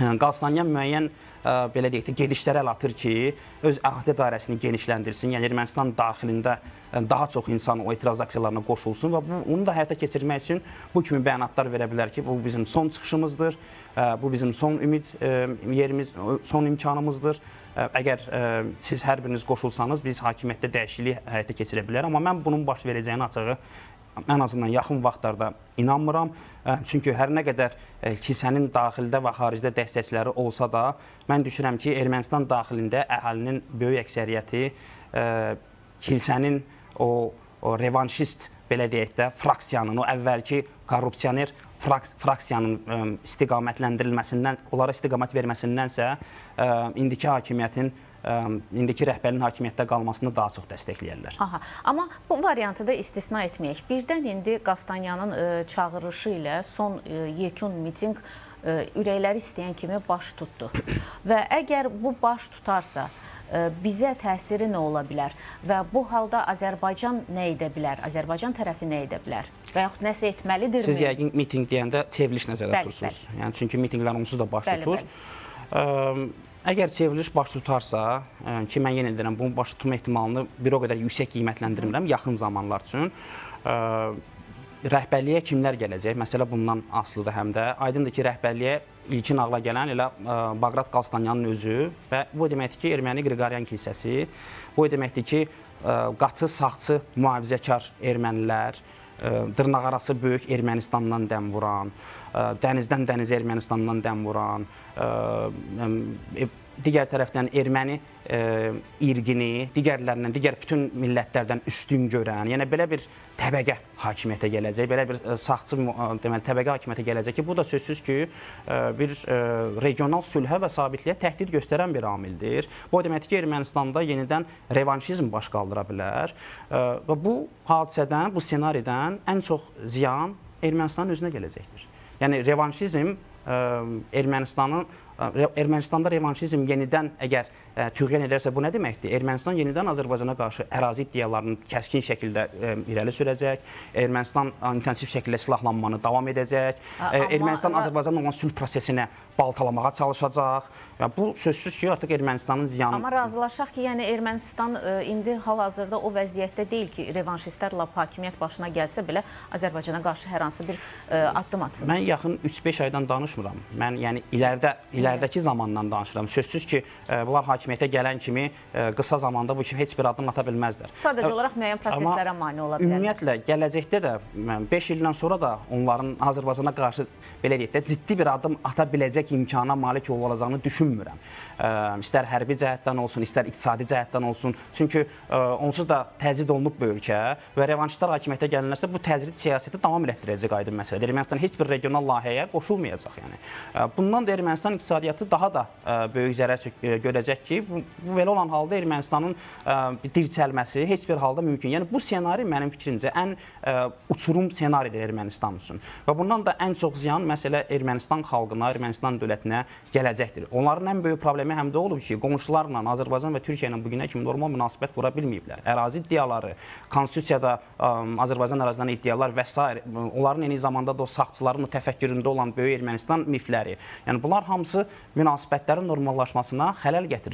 Qalstanyan müəyyən belə deyək də gedişlərə əl atır ki, öz əhatə dairəsini genişləndirsin. Yəni Ermənistan daxilində daha çox insan o etiraz aksiyalarına qoşulsun və bu onu da həyata keçirmək üçün bu kimi bəyanatlar verə bilər ki, bu bizim son çıxışımızdır, bu bizim son ümid yerimiz, son imkanımızdır. Əgər siz hər biriniz qoşulsanız biz hakimiyyətdə dəyişiklik həyata keçirə bilərik, amma mən bunun baş verəcəyini açığı ən azından yaxın vaxtlarda inanmıram. Çünki hər nə qədər kilsənin daxildə və xaricdə dəstəkçiləri olsa da, mən düşünürəm ki, Ermənistan daxilində əhalinin böyük əksəriyyəti kilsənin o, o revanşist belə deyək də fraksiyanın, o əvvəlki korrupsioner fraks fraksiyanın istiqamətləndirilməsindən, onlara istiqamət verməsindənsə, indiki hakimiyyətin indiki rəhbərin hakimiyyətdə qalmasını daha çox dəstəkləyərlər. Aha. Amma bu variantı da istisna etməyək. Birdən indi Qastanyanın ə, çağırışı ilə son ə, yekun mitinq ə, ürəkləri istəyən kimi baş tutdu. Və əgər bu baş tutarsa, bizə təsiri nə ola bilər və bu halda Azərbaycan nə edə bilər? Azərbaycan tərəfi nə edə bilər? Və yaxud nəsə etməlidirmi? Siz yəqin mitinq deyəndə çevriliş nəzərdə Bəli, tutursunuz. Yəni çünki mitinqlər onsuz da baş Bəli, tutur. Ə, Əgər çevriliş baş tutarsa, ə, ki mən yenə deyirəm, bunun baş tutma ehtimalını bir o qədər yüksək qiymətləndirmirəm yaxın zamanlar üçün. Ə, rəhbərliyə kimlər gələcək? Məsələ bundan asılıdır həm də. Aydındır ki, rəhbərliyə ilkin ağla gələn elə ə, Baqrat Qalstanyanın özü və bu deməkdir ki, Erməni Qriqoryan kilsəsi, bu deməkdir ki, qatı, sağçı, mühafizəkar ermənilər, dırnaqarası böyük Ermənistandan dəm vuran, dənizdən dənizə Ermənistandan dəm vuran, digər tərəfdən erməni ə, irqini digərlərindən, digər bütün millətlərdən üstün görən, yəni belə bir təbəqə hakimiyyətə gələcək, belə bir ə, sağçı ə, deməli təbəqə hakimiyyətə gələcək ki, bu da sözsüz ki, bir regional sülhə və sabitliyə təhdid göstərən bir amildir. Bu deməkdir ki, Ermənistanda yenidən revanşizm baş qaldıra bilər və bu hadisədən, bu ssenaridən ən çox ziyan Ermənistanın özünə gələcəkdir. Yəni revanşizm Ermənistanın Ermənistanda revanşizm yenidən əgər tüğyan edərsə bu nə deməkdir? Ermənistan yenidən Azərbaycana qarşı ərazi iddialarını kəskin şəkildə irəli sürəcək. Ermənistan intensiv şəkildə silahlanmanı davam edəcək. Ermənistan Azərbaycanla olan sülh prosesinə baltalamağa çalışacaq. Bu sözsüz ki, artıq Ermənistanın ziyanı Amma razılaşaq ki, yəni Ermənistan indi hal-hazırda o vəziyyətdə deyil ki, revanşistlər lap hakimiyyət başına gəlsə belə Azərbaycana qarşı hər hansı bir addım atsın. Mən yaxın 3-5 aydan danışmıram. Mən yəni ilərdə iləridəki zamandan danışıram. Sözsüz ki, ə, bunlar hakimiyyətə gələn kimi ə, qısa zamanda bu kimi heç bir addım ata bilməzlər. Sadəcə olaraq müəyyən proseslərə mane ola bilər. Ümumiyyətlə gələcəkdə də 5 ildən sonra da onların Azərbaycana qarşı belə deyək də ciddi bir addım ata biləcək imkana malik olacağını düşünmürəm. İstər hərbi cəhətdən olsun, istər iqtisadi cəhətdən olsun. Çünki onsuz da təzyiq olunub bu ölkə və revanşistlər hakimiyyətə gəlirlərsə bu təzyiq siyasəti davam elətdirəcək aydın məsələdir. Ermənistan heç bir regional layihəyə qoşulmayacaq yəni. Bundan da Ermənistan iqtisadiyyatı daha da ə, böyük zərər ə, görəcək ki, bu, belə olan halda Ermənistanın bir dirçəlməsi heç bir halda mümkün. Yəni bu ssenari mənim fikrimcə ən uçurum ssenaridir Ermənistan üçün. Və bundan da ən çox ziyan məsələ Ermənistan xalqına, Ermənistan dövlətinə gələcəkdir. Onların ən böyük problemi həm də olub ki, qonşularla Azərbaycan və Türkiyə ilə bu günə kimi normal münasibət qura bilməyiblər. Ərazi iddiaları, konstitusiyada Azərbaycan ərazilərindən iddialar və s. onların eyni zamanda da o sağçıların təfəkküründə olan böyük Ermənistan mifləri. Yəni bunlar hamısı münasibətlərin normallaşmasına xələl gətirir.